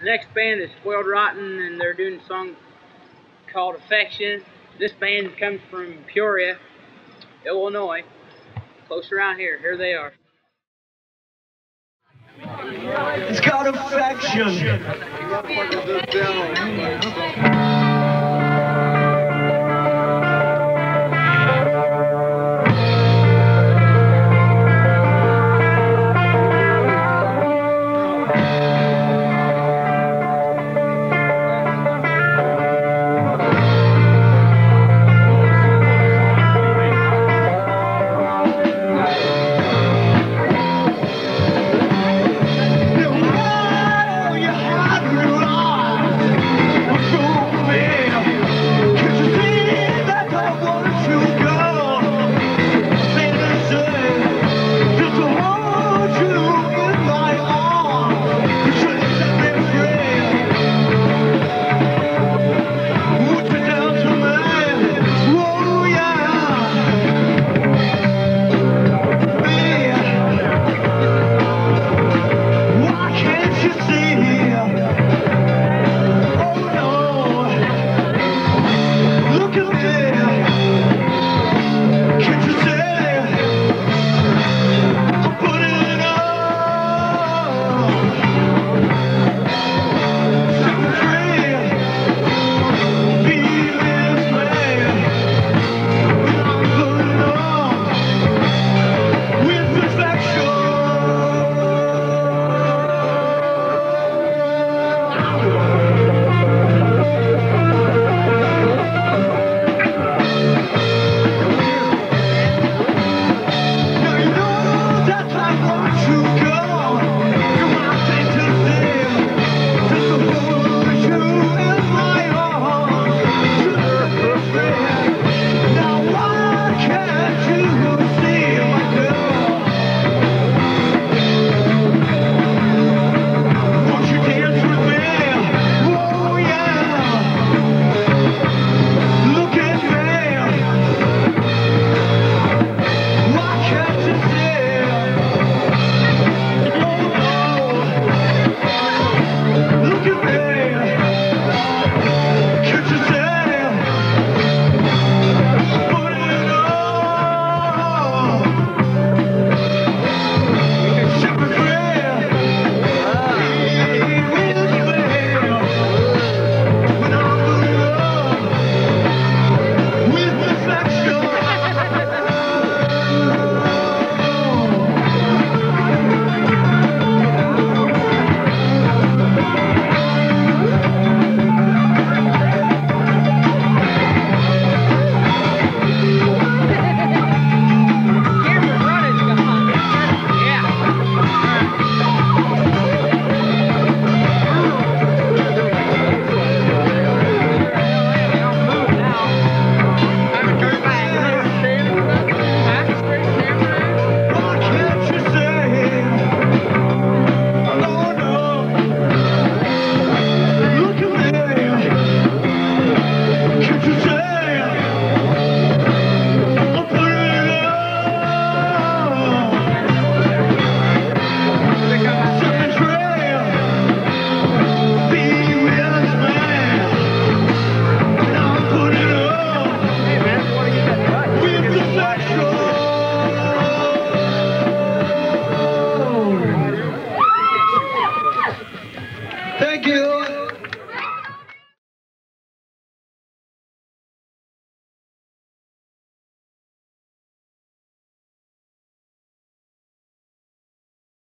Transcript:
The next band is Spoiled Rotten, and they're doing a song called Affection. This band comes from Peoria, Illinois, close around here. Here they are. It's called affection.